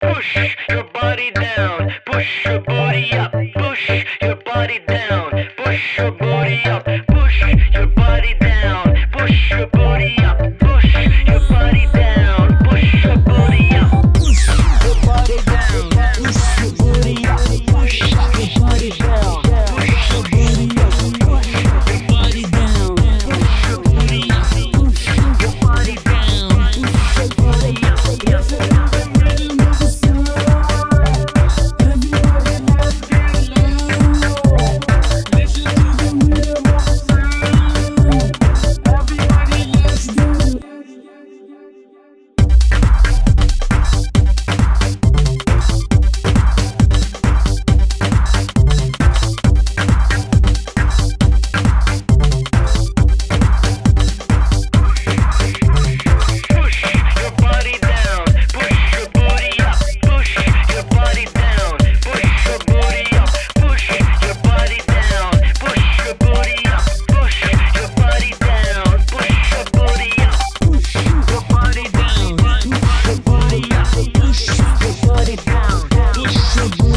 Push your body down. Push your body up. Push You should put it down. It should